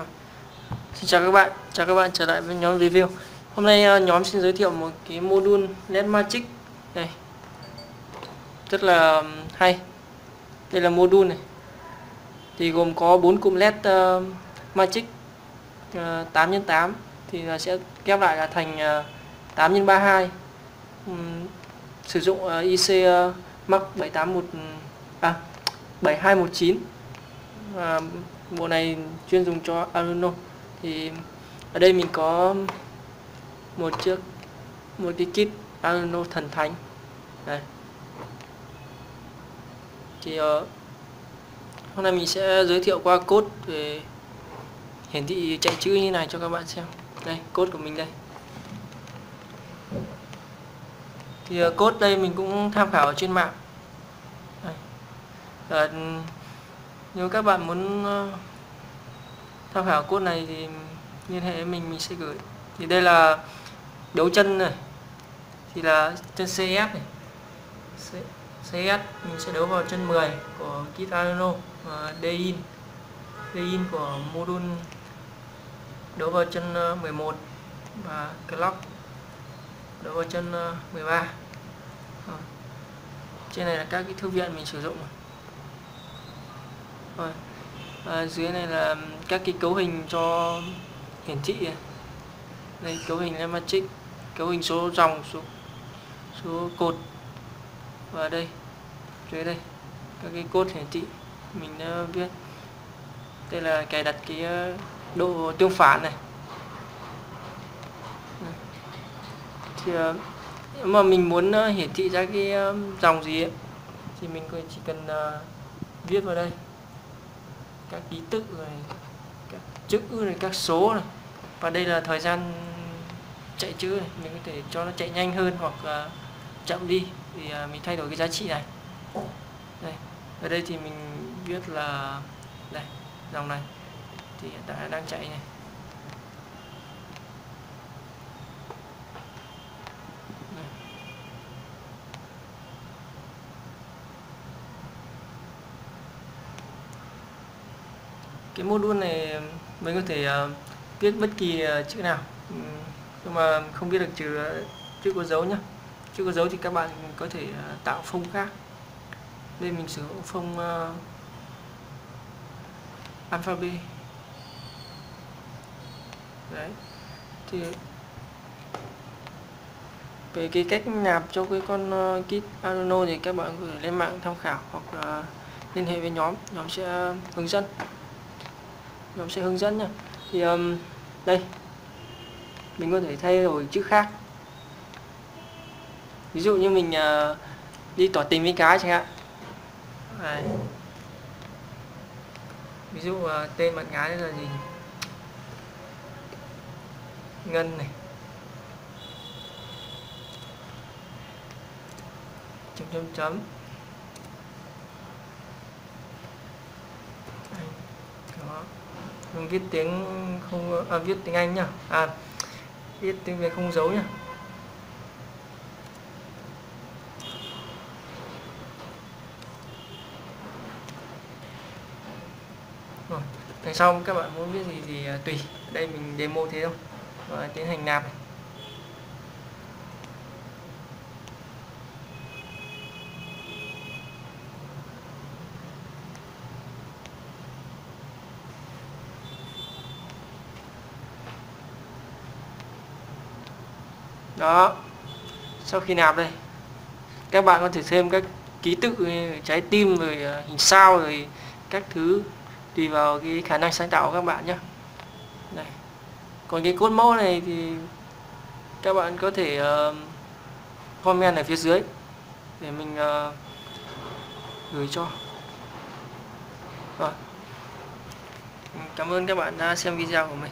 Rồi. Xin chào các bạn, chào các bạn trở lại với nhóm review. Hôm nay ờ, nhóm xin giới thiệu một cái module LED Magic này. Rất là hay. Đây là module này. Thì gồm có 4 cụm LED uh, ờ, Magic ờ, uh, 8x8 thì là sẽ ghép lại là thành uh, 8x32. Um, sử dụng uh, IC uh, Mark 781 à 7219 uh, bộ này chuyên dùng cho Arduino thì ở đây mình có một chiếc một cái kit Arduino thần thánh. Đây. Thì uh, hôm nay mình sẽ giới thiệu qua code về hiển thị chạy chữ như này cho các bạn xem. Đây code của mình đây. Thì uh, code đây mình cũng tham khảo ở trên mạng. Đây. Uh, nếu các bạn muốn ờ, tham khảo cốt này thì liên hệ mình mình sẽ gửi. Thì đây là đấu chân này, thì là chân CS này. CS mình sẽ đấu vào chân 10 của kit và D-in D-in của module đấu vào chân ờ, 11 và clock đấu vào chân ờ, 13 trên này là các cái thư viện mình sử dụng Vâng. rồi à, dưới này là các cái cấu hình cho hiển thị à. đây cấu hình lemmatrix cấu hình số dòng số số cột. Và đây dưới đây các cái cốt hiển thị mình đã viết. Đây là cài đặt cái ờ, độ tương phản này. Thì ờ, nếu mà mình muốn hiển thị ra cái dòng gì ấy, thì mình chỉ cần viết vào đây các ký tự rồi các chữ này các số này. Và đây là thời gian chạy chữ này mình có thể cho nó chạy nhanh hơn hoặc uh, chậm đi thì uh, à, mình thay đổi cái giá trị này. Đây ở đây thì mình viết là đây dòng này thì hiện tại đang chạy này. Cái module này mình có thể ờ, uh, viết bất kỳ uh, chữ nào. Ừ, nhưng mà không biết được chữ ờ, chữ có dấu nhá. Chữ có dấu thì các bạn có thể uh, tạo phông khác. Đây mình sử dụng phông uh, alphabet đấy. Thì về cái cách nạp cho cái con uh, kit Arduino thì các bạn gửi lên mạng tham khảo hoặc là liên hệ với nhóm. Nhóm sẽ hướng dẫn nó sẽ hướng dẫn nha. Thì um, đây. Mình có thể thay đổi chữ khác. Ví dụ như mình uh, đi tỏ tình với cái chẳng hạn. Đấy. ví dụ uh, tên bạn gái là gì ngân này. Chấm chấm chấm. Viết tiếng không à, viết tiếng Anh nhá. À viết tiếng Việt không dấu nhá. Rồi đằng sau các bạn muốn viết gì thì à, tùy. Đây mình demo thế thôi. Và tiến hành nạp đó. Sau khi nạp đây các bạn có thể thêm các ký tự trái tim rồi à, hình sao rồi các thứ tùy vào cái khả năng sáng tạo của các bạn nhé đây còn cái cốt mẫu này thì các bạn có thể uh, comment ở phía dưới để mình uh, gửi cho. Rồi. Cảm ơn các bạn đã xem video của mình.